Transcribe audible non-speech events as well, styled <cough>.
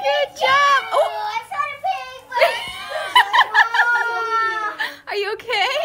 Good job. Oh, I pig. <laughs> Are you okay?